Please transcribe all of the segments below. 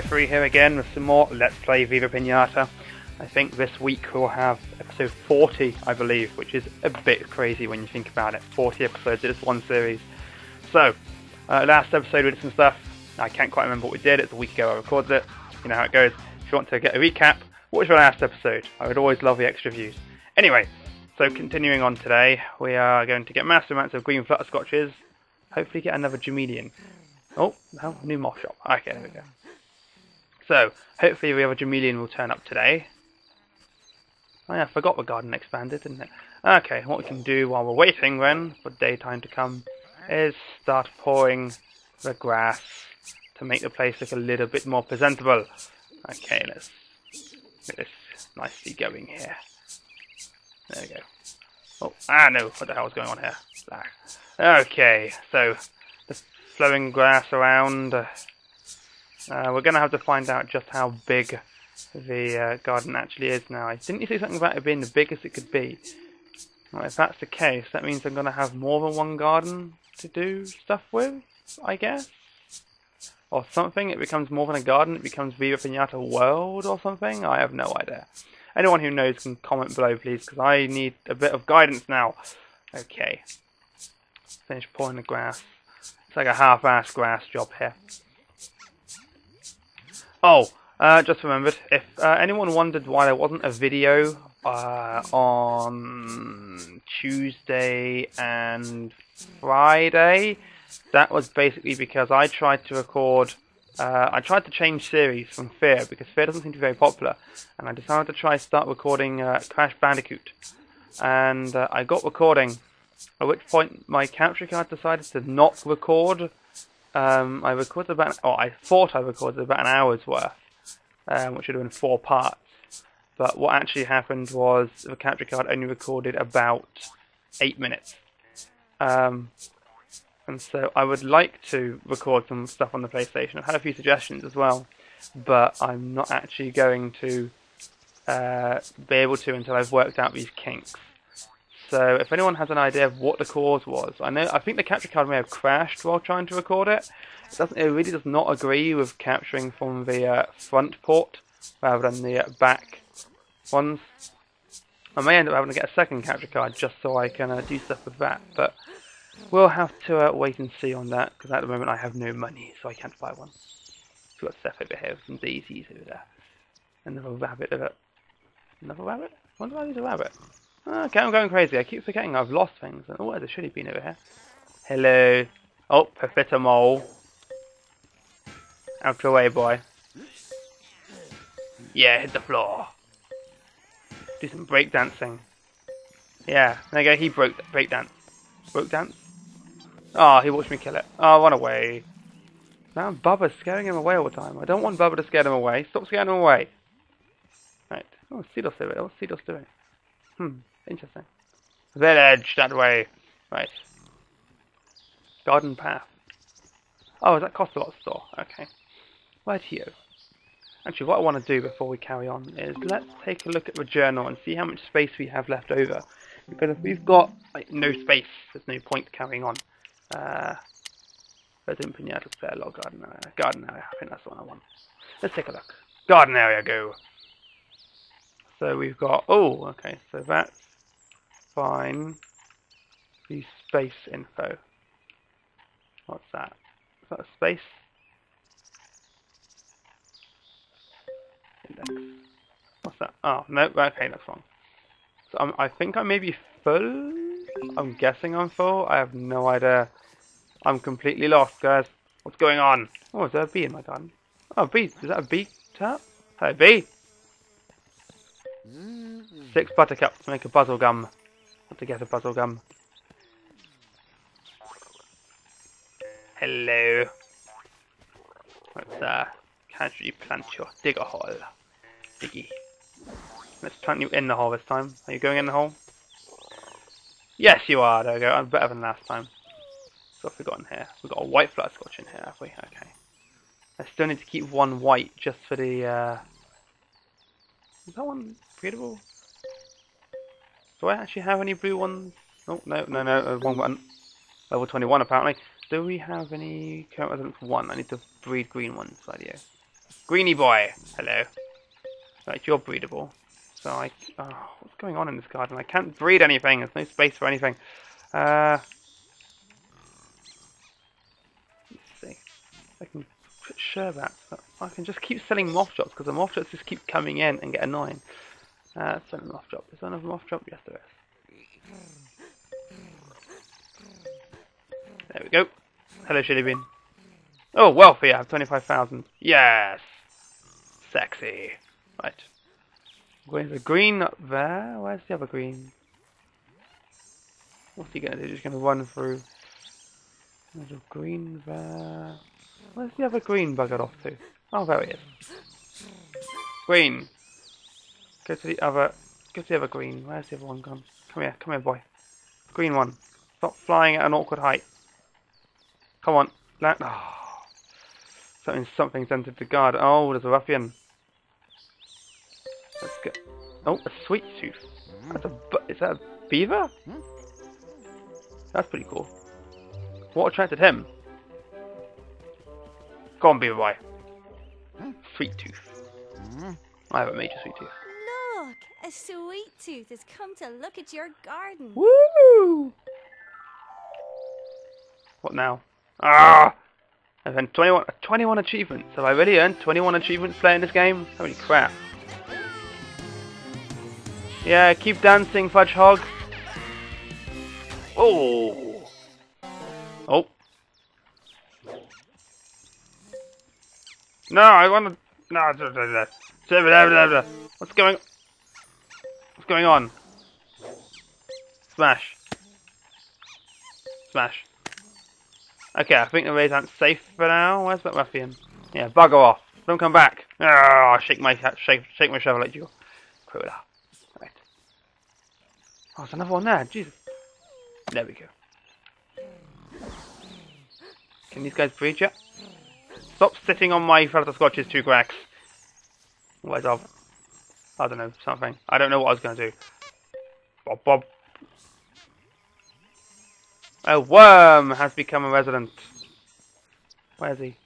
3 here again with some more Let's Play Viva Pinata. I think this week we'll have episode 40, I believe, which is a bit crazy when you think about it. 40 episodes in this one series. So, uh, last episode we did some stuff. I can't quite remember what we did. It's a week ago I recorded it. You know how it goes. If you want to get a recap, watch the last episode. I would always love the extra views. Anyway, so continuing on today, we are going to get massive amounts of green flutterscotches. Hopefully get another Jameleon. Oh, no, new moth shop. Okay, there we go. So, hopefully the other Jameleon will turn up today. Oh yeah, I forgot the garden expanded, didn't it? Okay, what we can do while we're waiting then for daytime to come is start pouring the grass to make the place look a little bit more presentable. Okay, let's get this nicely going here. There we go. Oh, ah no, what the hell is going on here? Ah. Okay, so the flowing grass around. Uh, we're going to have to find out just how big the uh, garden actually is now. Didn't you say something about it being the biggest it could be? Well, if that's the case, that means I'm going to have more than one garden to do stuff with, I guess? Or something, it becomes more than a garden, it becomes Viva Pinata World or something? I have no idea. Anyone who knows can comment below, please, because I need a bit of guidance now. Okay. Finish pouring the grass. It's like a half-assed grass job here. Oh, uh, just remembered, if uh, anyone wondered why there wasn't a video uh, on Tuesday and Friday, that was basically because I tried to record, uh, I tried to change series from Fear, because Fear doesn't seem to be very popular, and I decided to try start recording uh, Crash Bandicoot. And uh, I got recording, at which point my capture card decided to not record. Um, I recorded about, oh, I thought I recorded about an hour's worth um, which would have been four parts. But what actually happened was the capture card only recorded about eight minutes. Um, and so I would like to record some stuff on the PlayStation. I've had a few suggestions as well, but I'm not actually going to uh, be able to until I've worked out these kinks. So if anyone has an idea of what the cause was, I know I think the capture card may have crashed while trying to record it, it, doesn't, it really does not agree with capturing from the uh, front port rather than the uh, back ones. I may end up having to get a second capture card just so I can uh, do stuff with that, but we'll have to uh, wait and see on that because at the moment I have no money, so I can't buy one. We've got stuff over here, some daisies over there, another rabbit over. Another rabbit? When did I lose a rabbit? Okay, I'm going crazy. I keep forgetting I've lost things. Oh, there should have been over here. Hello. Oh, Perfetta Mole. Out the way, boy. Yeah, hit the floor. Do some breakdancing. Yeah, there you go. He broke breakdance. Broke dance. Oh, he watched me kill it. Oh, run away. Now Bubba's scaring him away all the time. I don't want Bubba to scare him away. Stop scaring him away. Right. Oh, Cedos doing it. What's Cedos doing? Hmm, interesting. Village, that way. Right. Garden path. Oh, is that Costolot store? Okay. Right here. Actually, what I want to do before we carry on is let's take a look at the journal and see how much space we have left over. Because if we've got like, no space, there's no point carrying on. Uh, Resident Pinata Spare Log Garden Area. Garden Area, I think that's one I want. Let's take a look. Garden Area, go! So we've got, oh, okay, so that's fine. The space info. What's that? Is that a space? index. What's that? Oh, no, okay, that's wrong. So I'm, I think I may be full. I'm guessing I'm full. I have no idea. I'm completely lost, guys. What's going on? Oh, is there a bee in my garden? Oh, bee. Is that a bee tap? Hey, bee. Six buttercups to make a puzzle gum. To get a puzzle gum. Hello. Let's uh, you plant your digger hole. Diggy. Let's plant you in the hole this time. Are you going in the hole? Yes, you are. There we go. I'm better than last time. So what have we got in here? We've got a white flutterscotch in here, have we? Okay. I still need to keep one white just for the... Uh... Is that one breedable? Do I actually have any blue ones? Oh, no, no, no. One, one. Level 21 apparently. do we have any current residents? One. I need to breed green ones, idea. Greeny boy, hello. Right, you're breedable. So I, oh, what's going on in this garden? I can't breed anything. There's no space for anything. Uh, let's see. I can put sherbets. I can just keep selling moth drops because the moth drops just keep coming in and get annoying. Uh, sell a moth drop. Is there another moth drop? Yes, there is. There we go. Hello, Chili Bean. Oh, wealthy. I have 25,000. Yes. Sexy. Right. Going the green up there. Where's the other green? What's he gonna do? Just gonna run through. There's a green there. Where's the other green buggered off to? Oh, there he is. Green. Go to the other. Go to the other green. Where's the other one gone? Come here. Come here, boy. Green one. Stop flying at an awkward height. Come on. Land. Oh. Something, something's entered the guard. Oh, there's a ruffian. Let's go. Oh, a sweet tooth. That's a. Is that a beaver? That's pretty cool. What attracted him? Go on, beaver boy. Sweet tooth. I have a major sweet tooth. A sweet tooth has come to look at your garden. Woo! What now? Ah! I've earned 21, 21 achievements. Have I really earned 21 achievements playing this game? Holy crap. Yeah, keep dancing, Fudge Hog. Oh! Oh. No, I want to... No, what's going... What's going on? Smash. Smash. Okay, I think the Raisin's safe for now. Where's that ruffian? Yeah, bugger off. Don't come back. Oh, shake my shake shake my shovel at you. Cruella. Right. Oh, there's another one there. Jesus. There we go. Can these guys breed yet? Stop sitting on my Scotches two cracks. Where's I'll... I don't know, something. I don't know what I was going to do. Bob, Bob. A worm has become a resident. Where is he?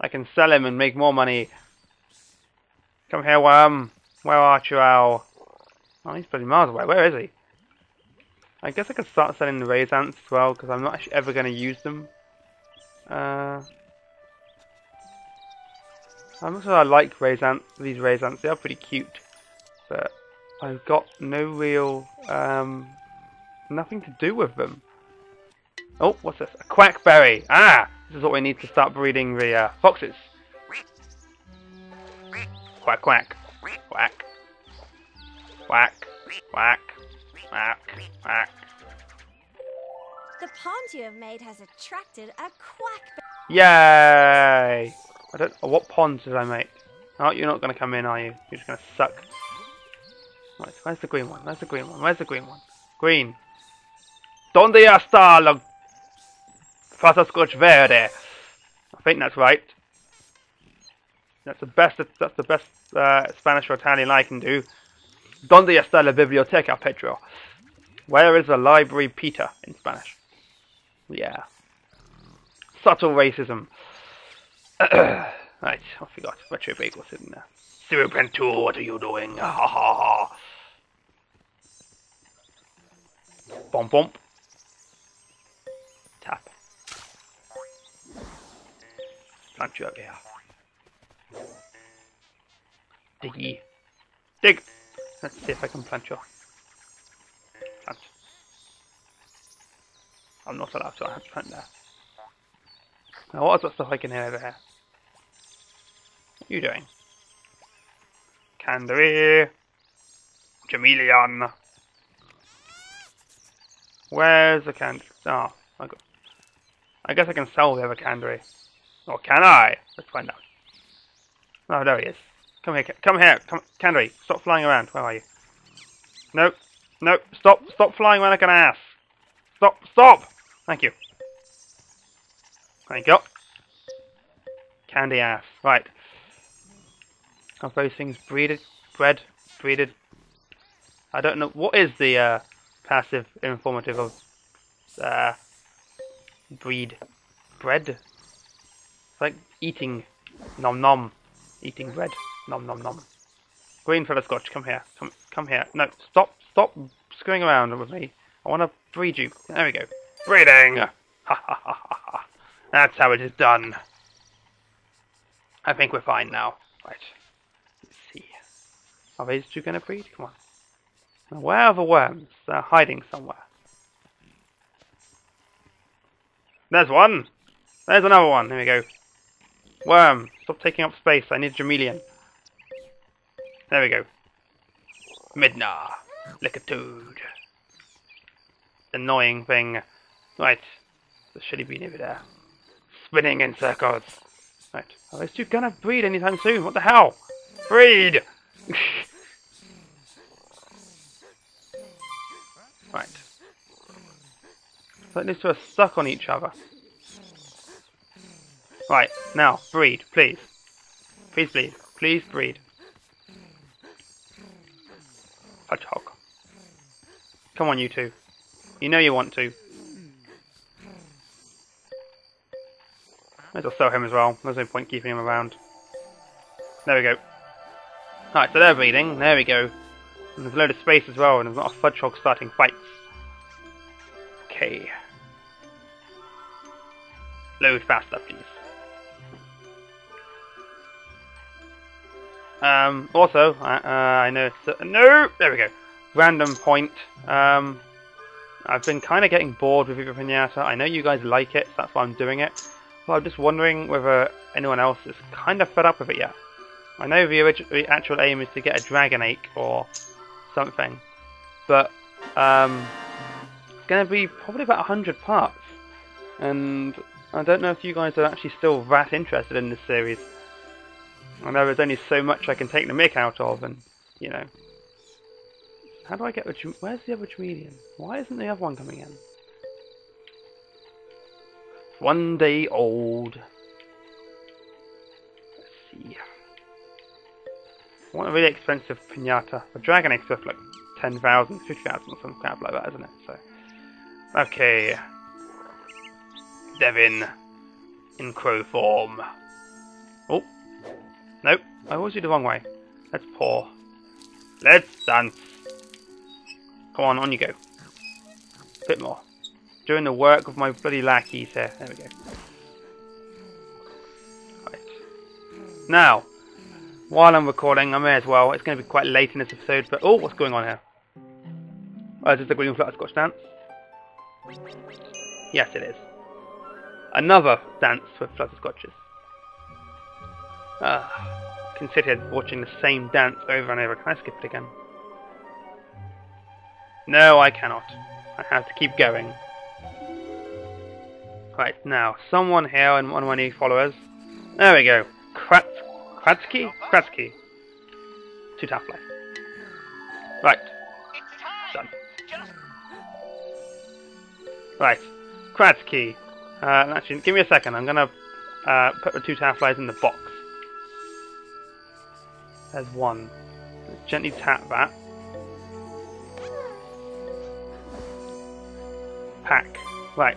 I can sell him and make more money. Come here, worm. Where are you, owl? Oh, he's pretty miles away. Where is he? I guess I could start selling the raisins as well, because I'm not ever going to use them. Uh, I'm not sure I like raisins, these raisins. They are pretty cute, but I've got no real, um, nothing to do with them. Oh, what's this? A quackberry. Ah, this is what we need to start breeding the uh, foxes. Quack, quack, quack, quack, quack, quack, quack. The pond you have made has attracted a quack. Yay! I don't. What ponds did I make? Oh, you're not going to come in, are you? You're just going to suck. Right, where's the green one? Where's the green one? Where's the green one? Green. Donde está la Flutterscotch Verde? I think that's right. That's the best. That's the best uh, Spanish or Italian I can do. Donde está la biblioteca, Pedro? Where is the library, Peter, in Spanish? Yeah. Subtle racism. right, I forgot. Retro Bagel in there. Serpentor, what are you doing? Ha ha ha. Bomb bomb. Tap. Plant you over here. Diggy. Dig! Let's see if I can plant you. Plant. I'm not allowed to, I have to plant there. Now what that stuff I can hear over here? You doing? Candery! Chameleon! Where's the candy? Oh, ah, I got. I guess I can sell the other candy. Or can I? Let's find out. Oh, there he is. Come here, come here, come, Candy. Stop flying around. Where are you? Nope, nope. Stop, stop flying around like an ass. Stop, stop. Thank you. There you. Candy ass. Right. Are those things breeded? Bred? Breeded? I don't know. What is the uh, passive informative of... Uh, breed bread. It's like eating nom nom. Eating bread. Nom nom nom. Green flutterscotch, come here. Come come here. No, stop stop screwing around with me. I wanna breed you. There we go. Breeding! Ha ha ha ha ha. That's how it is done. I think we're fine now. Right. Are these two gonna breed? Come on. Now, where are the worms? They're hiding somewhere. There's one! There's another one. There we go. Worm, stop taking up space. I need a Jameleon. There we go. Midna. Lickatoad. Annoying thing. Right. The shitty bean over there. Spinning in circles. Right. Are those two gonna breed anytime soon? What the hell? Breed! So these two are stuck on each other. Right, now, breed, please. Please breed. Please breed. Hedgehog. Come on, you two. You know you want to. Might as well sell him as well. There's no point keeping him around. There we go. Alright, so they're breeding. There we go. And there's a load of space as well, and there's a fudge hog starting fights. Okay. Load faster, please. Um, also, uh, uh, I know... no! There we go. Random point. Um, I've been kind of getting bored with Viva Pinata. I know you guys like it, so that's why I'm doing it. But I'm just wondering whether anyone else is kind of fed up with it yet. I know the, the actual aim is to get a dragon Dragonache or something, but um, it's going to be probably about 100 parts. And I don't know if you guys are actually still that interested in this series. I know there's only so much I can take the mick out of, and, you know. How do I get the... Where's the other Chameleon? Why isn't the other one coming in? One day old. Let's see. I want a really expensive pinata. The Dragonache worth like 10,000, 50,000 or some crap like that, isn't it? So, Okay. Devin. In crow form. Oh. Nope. I always do the wrong way. Let's pour. Let's dance. Come on, on you go. A bit more. Doing the work of my bloody lackeys here. There we go. Right. Now, while I'm recording, I may as well. It's going to be quite late in this episode, but oh, what's going on here? Oh, is this the green Scotch dance? Yes, it is. Another dance with Flutterscotches. Ah, considered watching the same dance over and over. Can I skip it again? No, I cannot. I have to keep going. Right, now, someone here and one of my new followers. There we go. Krat Kratsky? Kratsky. Two tap life. Right. Done. Right. Kratsky. Uh, actually, give me a second. I'm gonna uh, put the two Tafflies in the box. There's one. Let's gently tap that. Pack. Right.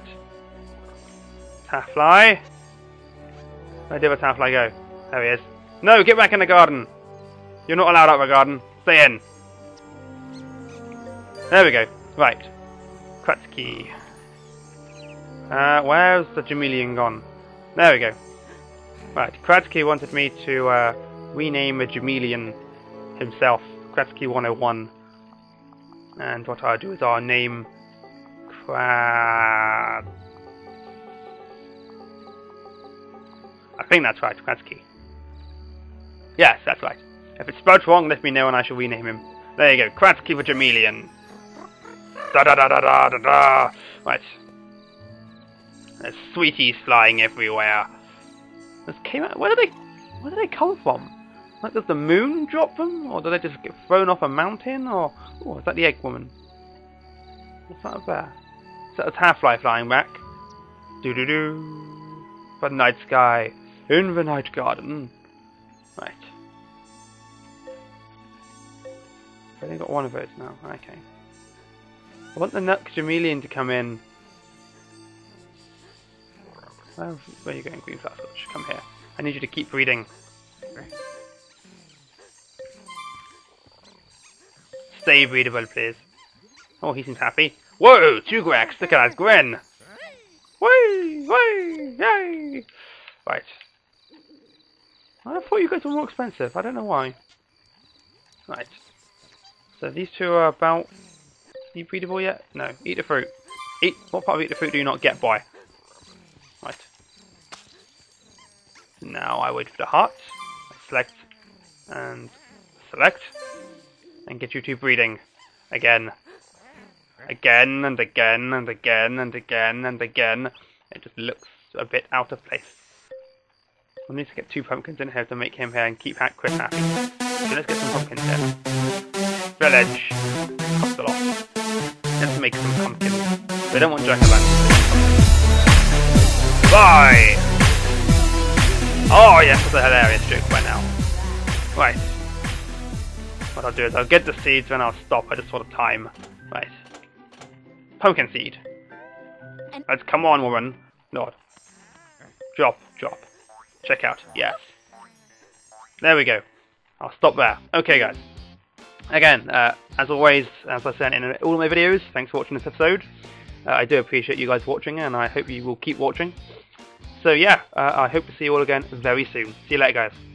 Taffly. Where did the Taffly go? There he is. No, get back in the garden. You're not allowed out of the garden. Stay in. There we go. Right. Kratsky. Uh, where's the Jameleon gone? There we go. Right, Kratsky wanted me to uh, rename a Jameleon himself, Kratsky 101. And what I'll do is I'll name Krat... I think that's right, Kratsky. Yes, that's right. If it's spelled wrong, let me know and I shall rename him. There you go, Kratsky the Jameleon. Da da da da da da da. Right. There's sweeties flying everywhere. This came out. Where did they? Where did they come from? Like, does the moon drop them, or do they just get thrown off a mountain, or oh, is that the egg woman? What's that up there? Is that a Taffly flying back? Do do do. The night sky in the night garden. Right. I've only got one of those now. Okay. I want the Nux Jameleon to come in Where, where are you going, Green Sasquatch? Come here. I need you to keep breeding. Stay breedable, please. Oh, he seems happy. Whoa, two Grex, look at that grin! Whee! Whee! Yay! Right. I thought you guys were more expensive. I don't know why. Right. So these two are about... Are you breedable yet? No. Eat the fruit. Eat. What part of eat the fruit do you not get by? Right. Now I wait for the heart. I select and select and get you two breeding again. Again and again and again and again and again. It just looks a bit out of place. I need to get two pumpkins in here to make him here and keep Chris happy. So let's get some pumpkins here. Village. Hustle Let's make some pumpkins. We don't want jack-o'-lanterns. Bye! Oh yes, that's a hilarious joke by now. Right. What I'll do is I'll get the seeds and I'll stop at a sort of time. Right. Pumpkin seed. Let's come on, woman. Nod. Drop, drop. Check out. Yes. There we go. I'll stop there. Okay, guys. Again, uh, as always, as I said in all my videos, thanks for watching this episode. Uh, I do appreciate you guys watching, and I hope you will keep watching. So yeah, uh, I hope to see you all again very soon. See you later, guys.